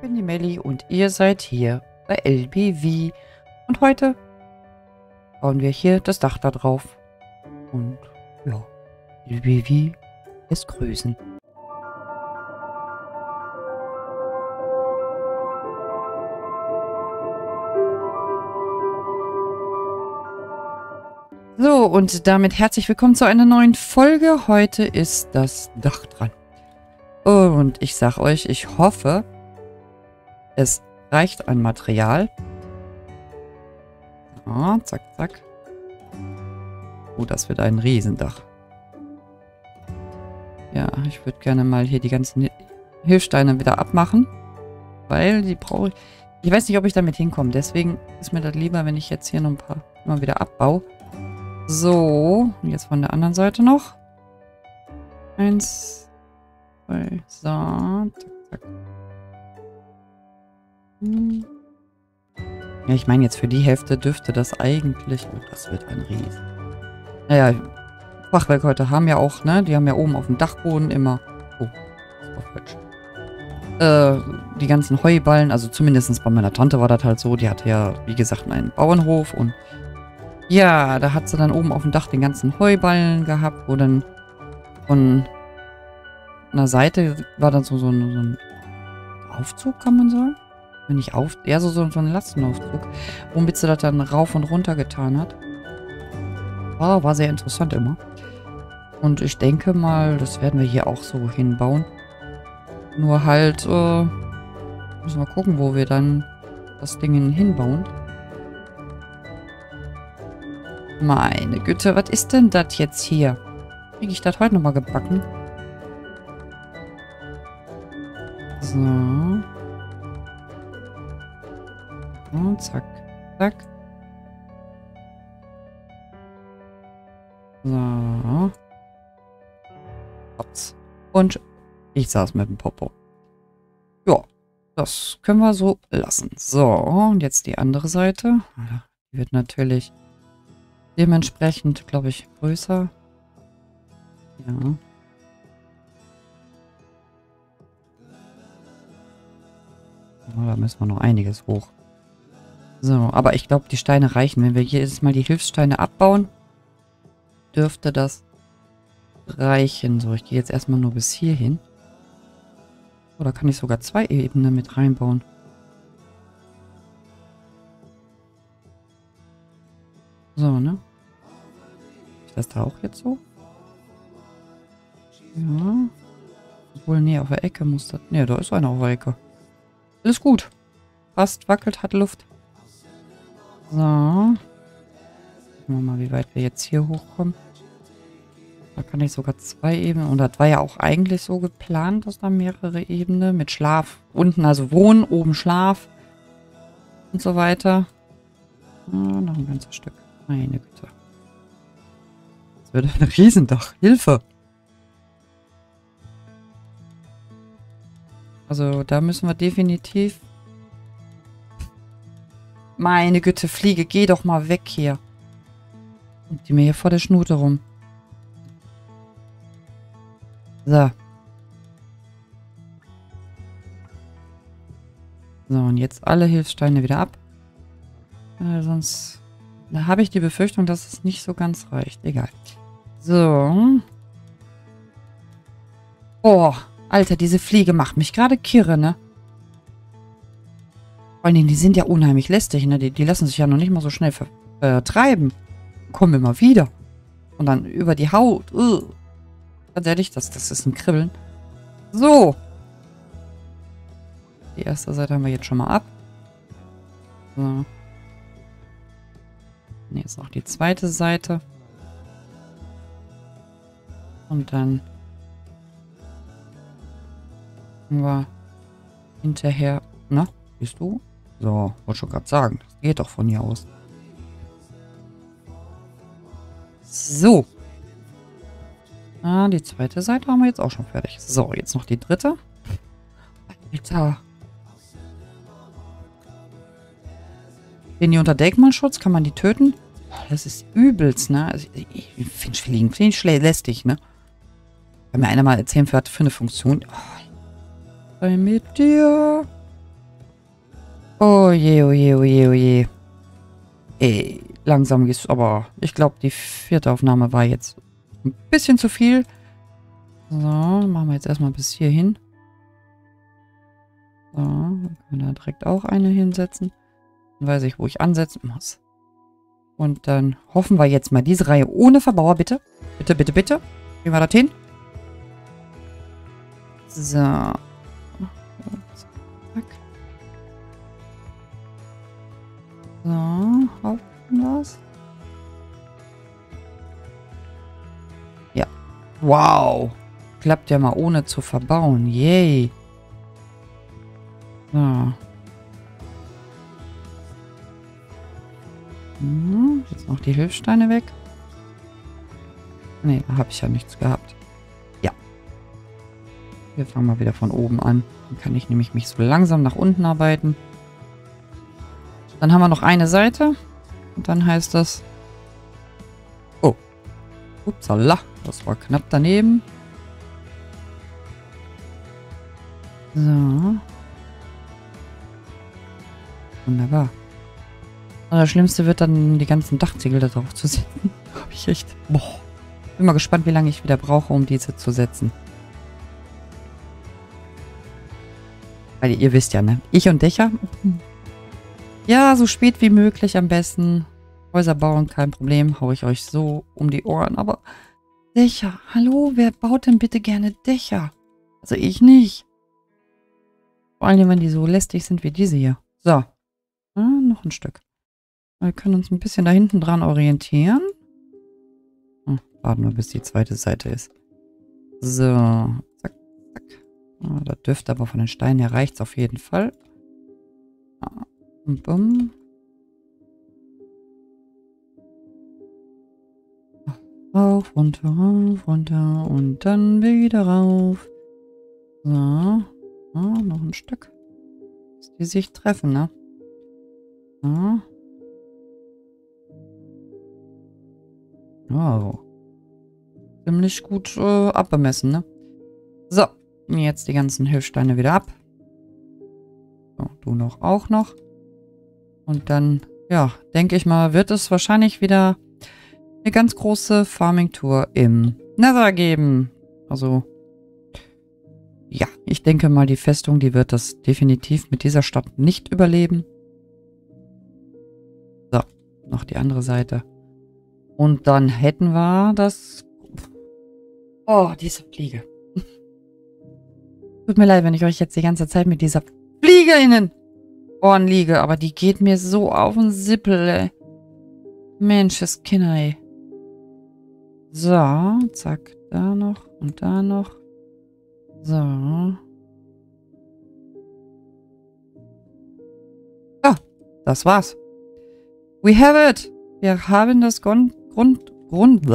bin die Melli und ihr seid hier bei LBV. Und heute bauen wir hier das Dach da drauf. Und ja, LBV ist grüßen. So, und damit herzlich willkommen zu einer neuen Folge. Heute ist das Dach dran. Und ich sag euch, ich hoffe, es reicht an Material. Ah, zack, zack. Oh, das wird ein Riesendach. Ja, ich würde gerne mal hier die ganzen Hilfsteine wieder abmachen. Weil die brauche ich... Ich weiß nicht, ob ich damit hinkomme. Deswegen ist mir das lieber, wenn ich jetzt hier noch ein paar mal wieder abbaue. So, jetzt von der anderen Seite noch. Eins, zwei, so, zack, zack. Hm. Ja, ich meine jetzt für die Hälfte dürfte das eigentlich... Oh, das wird ein Riesen. Naja, Fachwerkhäuser haben ja auch, ne? Die haben ja oben auf dem Dachboden immer... Oh, das war falsch. Äh, die ganzen Heuballen, also zumindest bei meiner Tante war das halt so. Die hatte ja, wie gesagt, einen Bauernhof und ja, da hat sie dann oben auf dem Dach den ganzen Heuballen gehabt, wo dann von einer Seite war dann so, so, ein, so ein Aufzug, kann man sagen. Wenn ich auf, eher so, so, so ein Lastenaufzug, womit sie das dann rauf und runter getan hat. War, war sehr interessant immer. Und ich denke mal, das werden wir hier auch so hinbauen. Nur halt, äh, müssen wir gucken, wo wir dann das Ding hinbauen. Meine Güte, was ist denn das jetzt hier? Kriege ich das heute nochmal gebacken? So. Und zack, zack. So. Hops. Und ich saß mit dem Popo. Ja, das können wir so lassen. So, und jetzt die andere Seite. Die wird natürlich dementsprechend, glaube ich, größer. Ja. Oh, da müssen wir noch einiges hoch. So, aber ich glaube, die Steine reichen. Wenn wir jetzt mal die Hilfssteine abbauen, dürfte das reichen. So, ich gehe jetzt erstmal nur bis hier hin. Oder kann ich sogar zwei Ebenen mit reinbauen? So, ne? Ist das da auch jetzt so? Ja. Obwohl, nee, auf der Ecke muss das... Nee, da ist einer auf der Ecke. Alles gut. Passt, wackelt, hat Luft. So. Gucken wir mal, wie weit wir jetzt hier hochkommen. Da kann ich sogar zwei Ebenen. Und das war ja auch eigentlich so geplant, dass da mehrere Ebenen mit Schlaf. Unten also Wohnen, oben Schlaf. Und so weiter. Ja, noch ein ganzes Stück. Meine Güte. Das wird ein Riesendach. Hilfe! Also da müssen wir definitiv... Meine Güte, Fliege, geh doch mal weg hier. Und die mir hier vor der Schnute rum. So. So, und jetzt alle Hilfssteine wieder ab. Äh, sonst da habe ich die Befürchtung, dass es nicht so ganz reicht. Egal. So. Boah, Alter, diese Fliege macht mich gerade kirre, ne? Allen Dingen, die sind ja unheimlich lästig, ne? Die, die lassen sich ja noch nicht mal so schnell vertreiben. Kommen immer wieder. Und dann über die Haut. Ehrlich, das, das ist ein Kribbeln. So. Die erste Seite haben wir jetzt schon mal ab. So. Ne, jetzt noch die zweite Seite. Und dann haben wir hinterher... Na, bist du? So, wollte schon gerade sagen. Das geht doch von hier aus. So. Ah, die zweite Seite haben wir jetzt auch schon fertig. So, jetzt noch die dritte. Alter. Stehen die unter Denkmalschutz? Kann man die töten? Das ist übelst, ne? Also ich finde ich lästig, ne? Wenn mir einer mal erzählen wird, für eine Funktion. Oh, bei mit dir. Oh je, oh je, oh je, oh je. Ey, langsam geht's, aber ich glaube, die vierte Aufnahme war jetzt ein bisschen zu viel. So, machen wir jetzt erstmal bis hier hin. So, können wir da direkt auch eine hinsetzen. Dann weiß ich, wo ich ansetzen muss. Und dann hoffen wir jetzt mal diese Reihe ohne Verbauer, bitte. Bitte, bitte, bitte. Gehen wir dorthin. So. So, hoffen das. Ja. Wow. Klappt ja mal ohne zu verbauen. Yay. So. Hm, jetzt noch die Hilfssteine weg. Ne, da habe ich ja nichts gehabt. Ja. Wir fangen mal wieder von oben an. Dann kann ich nämlich mich so langsam nach unten arbeiten. Dann haben wir noch eine Seite. Und dann heißt das... Oh. Upsala. Das war knapp daneben. So. Wunderbar. Und das Schlimmste wird dann die ganzen Dachziegel da drauf zu setzen. Habe ich echt... Boah. Bin mal gespannt, wie lange ich wieder brauche, um diese zu setzen. Weil ihr wisst ja, ne? Ich und Dächer. Ja, so spät wie möglich am besten. Häuser bauen, kein Problem. Hau ich euch so um die Ohren. Aber Dächer. Hallo, wer baut denn bitte gerne Dächer? Also ich nicht. Vor allem, wenn die so lästig sind wie diese hier. So. Ah, noch ein Stück. Wir können uns ein bisschen da hinten dran orientieren. Hm, warten wir, bis die zweite Seite ist. So. Zack, zack. Ah, da dürfte aber von den Steinen her reicht es auf jeden Fall. Ah, bumm. Rauf, runter, rauf, runter und dann wieder rauf. So. Ah, noch ein Stück. Dass die sich treffen, ne? So. Wow. Ziemlich gut äh, abbemessen, ne? So, jetzt die ganzen Hilfsteine wieder ab. So, du noch auch noch. Und dann, ja, denke ich mal, wird es wahrscheinlich wieder eine ganz große Farming-Tour im Nether geben. Also, ja, ich denke mal, die Festung, die wird das definitiv mit dieser Stadt nicht überleben. So, noch die andere Seite. Und dann hätten wir das... Oh, diese Fliege. Tut mir leid, wenn ich euch jetzt die ganze Zeit mit dieser Fliege in den Ohren liege, aber die geht mir so auf den Sippel, ey. Mensch, das Kinder, ey. So, zack, da noch und da noch. So. Ah, das war's. We have it. Wir haben das Grund, Grund, Grund,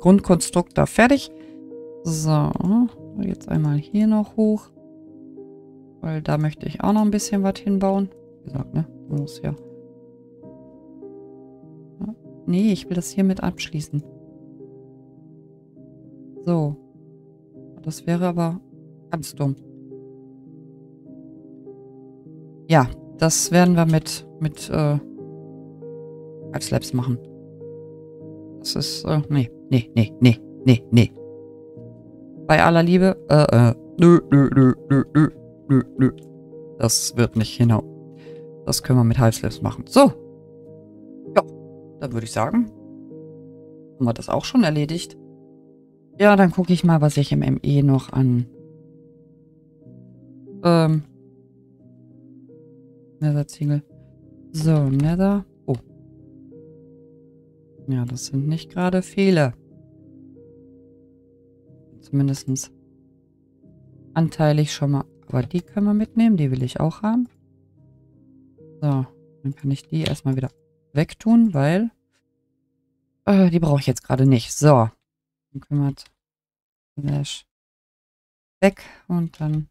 Grundkonstrukt da fertig. So, jetzt einmal hier noch hoch. Weil da möchte ich auch noch ein bisschen was hinbauen. Wie gesagt, ne? Muss ja. Nee, ich will das hiermit abschließen. So. Das wäre aber ganz dumm. Ja, das werden wir mit, mit, äh, Labs machen. Das ist, äh, nee, nee, nee, nee, nee, nee. Bei aller Liebe, äh, äh, nö, nö, nö, nö, nö, nö, nö. Das wird nicht genau. Das können wir mit Halbslaps machen. So. Ja, dann würde ich sagen, haben wir das auch schon erledigt. Ja, dann gucke ich mal, was ich im ME noch an ähm Nether-Ziegel. So, Nether. Oh. Ja, das sind nicht gerade Fehler. Zumindest anteilig schon mal. Aber die können wir mitnehmen, die will ich auch haben. So, dann kann ich die erstmal wieder wegtun, weil äh, die brauche ich jetzt gerade nicht. So, dann kümmert Slash weg und dann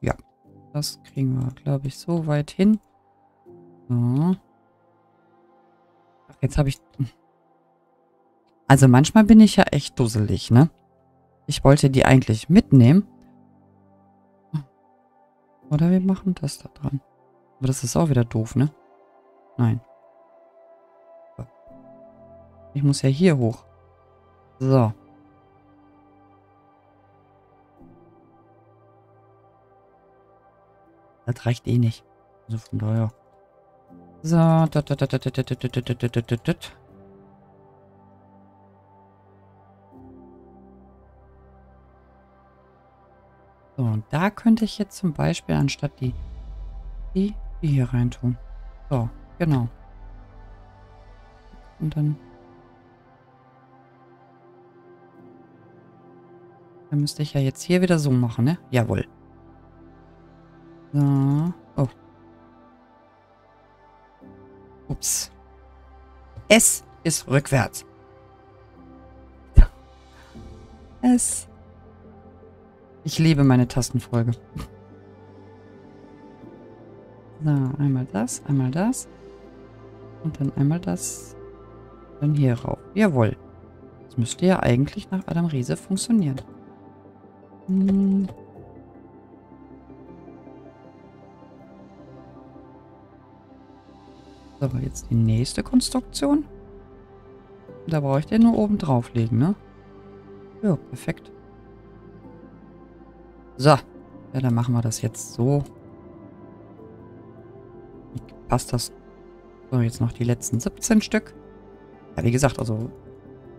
ja, das kriegen wir, glaube ich, so weit hin. So. Ach, jetzt habe ich Also manchmal bin ich ja echt dusselig, ne? Ich wollte die eigentlich mitnehmen. Oder wir machen das da dran. Aber das ist auch wieder doof, ne? Nein. Ich muss ja hier hoch. So. Das reicht eh nicht. Also von daher. So. Und da könnte ich jetzt zum Beispiel anstatt die, die, die hier reintun. So, genau. Und dann... Dann müsste ich ja jetzt hier wieder so machen, ne? Jawohl. So. Oh. Ups. Es ist rückwärts. Es. Ich liebe meine Tastenfolge. So, einmal das, einmal das. Und dann einmal das. Dann hier rauf. Jawohl. Das müsste ja eigentlich nach Adam Riese funktionieren. Hm. So, jetzt die nächste Konstruktion. Da brauche ich den nur oben drauflegen, ne? Ja, perfekt. So. Ja, dann machen wir das jetzt so. Passt das. So, jetzt noch die letzten 17 Stück. Ja, wie gesagt, also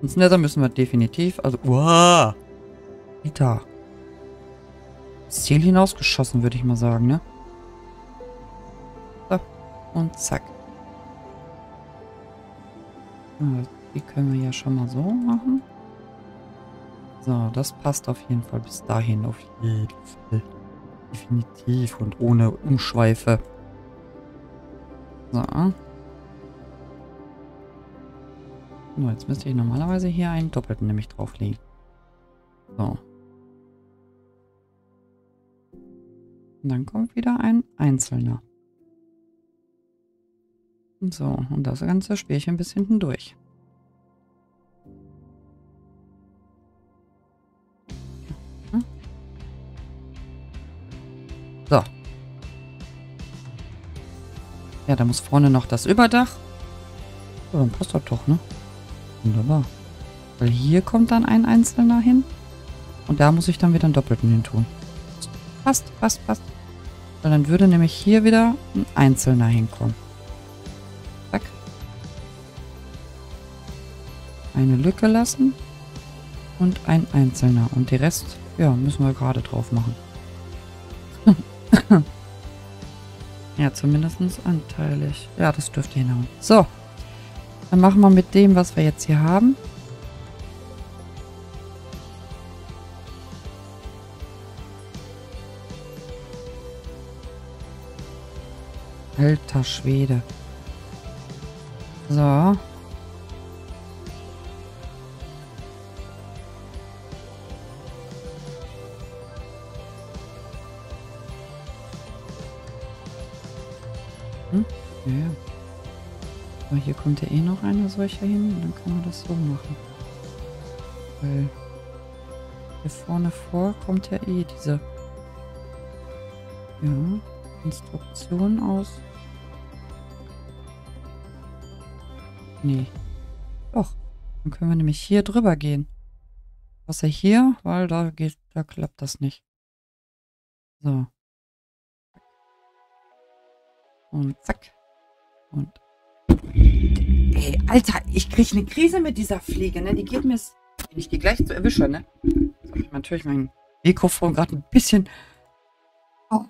ins Nether müssen wir definitiv, also, wow, da. Das Ziel hinausgeschossen, würde ich mal sagen, ne? So, und zack. Die können wir ja schon mal so machen. So, das passt auf jeden Fall bis dahin. Auf jeden Fall. Definitiv und ohne Umschweife. So. So, jetzt müsste ich normalerweise hier einen doppelten nämlich drauflegen. So. Und dann kommt wieder ein einzelner. So, und das ganze Spielchen bis hinten durch. Ja, da muss vorne noch das Überdach. So, dann passt das doch, ne? Wunderbar. Weil hier kommt dann ein einzelner hin. Und da muss ich dann wieder einen doppelten hin tun. Passt, passt, passt. Weil dann würde nämlich hier wieder ein einzelner hinkommen. Zack. Eine Lücke lassen. Und ein einzelner. Und die Rest, ja, müssen wir gerade drauf machen. Ja, zumindest anteilig. Ja, das dürfte hinhauen. So. Dann machen wir mit dem, was wir jetzt hier haben. Alter Schwede. So. Kommt ja eh noch einer solcher hin und dann kann man das so machen. Weil hier vorne vor kommt ja eh diese ja, Instruktion aus. Nee. Doch. Dann können wir nämlich hier drüber gehen. Außer hier, weil da geht, da klappt das nicht. So. Und zack. Und. Ey, Alter, ich krieg eine Krise mit dieser Fliege, ne? Die geht mir. Wenn ich die gleich zu erwische, ne? Jetzt ich natürlich mein Mikrofon gerade ein bisschen. Oh.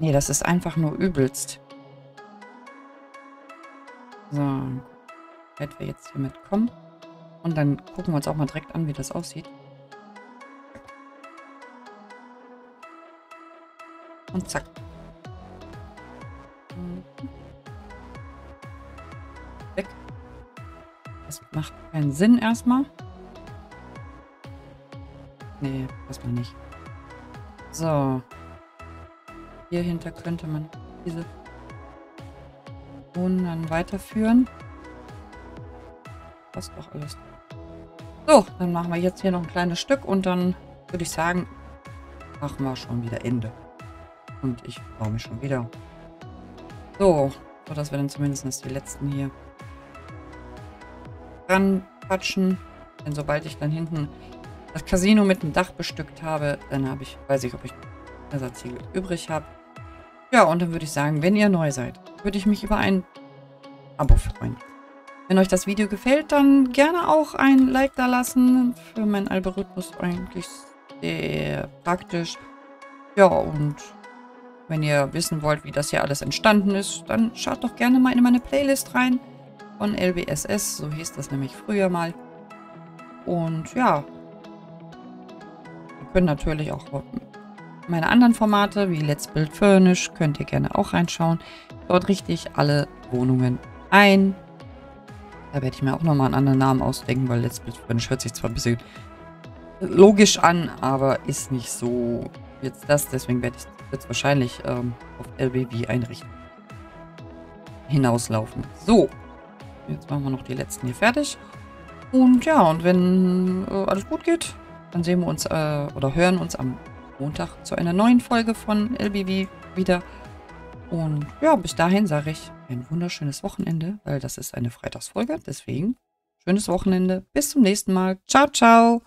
Nee, das ist einfach nur übelst. So. Werden wir jetzt hier mitkommen. Und dann gucken wir uns auch mal direkt an, wie das aussieht. Und zack. Keinen Sinn erstmal. Nee, erstmal nicht. So. Hier hinter könnte man diese Bohnen dann weiterführen. passt doch alles. So, dann machen wir jetzt hier noch ein kleines Stück und dann würde ich sagen, machen wir schon wieder Ende. Und ich freue mich schon wieder. So, so dass wir dann zumindest die letzten hier ranquatschen. Denn sobald ich dann hinten das Casino mit dem Dach bestückt habe, dann habe ich, weiß ich, ob ich Ersatzziegel übrig habe. Ja, und dann würde ich sagen, wenn ihr neu seid, würde ich mich über ein Abo freuen. Wenn euch das Video gefällt, dann gerne auch ein Like da lassen. Für meinen Algorithmus eigentlich sehr praktisch. Ja, und wenn ihr wissen wollt, wie das hier alles entstanden ist, dann schaut doch gerne mal in meine Playlist rein von LBSS. So hieß das nämlich früher mal. Und ja, ihr könnt natürlich auch meine anderen Formate wie Let's Build Furnish könnt ihr gerne auch reinschauen. Dort richte ich alle Wohnungen ein. Da werde ich mir auch nochmal einen anderen Namen ausdenken, weil Let's Build Furnish hört sich zwar ein bisschen logisch an, aber ist nicht so jetzt das. Deswegen werde ich jetzt wahrscheinlich ähm, auf LBV einrichten. Hinauslaufen. So. Jetzt machen wir noch die letzten hier fertig. Und ja, und wenn äh, alles gut geht, dann sehen wir uns äh, oder hören uns am Montag zu einer neuen Folge von LBV wieder. Und ja, bis dahin sage ich ein wunderschönes Wochenende, weil das ist eine Freitagsfolge. Deswegen schönes Wochenende. Bis zum nächsten Mal. Ciao, ciao.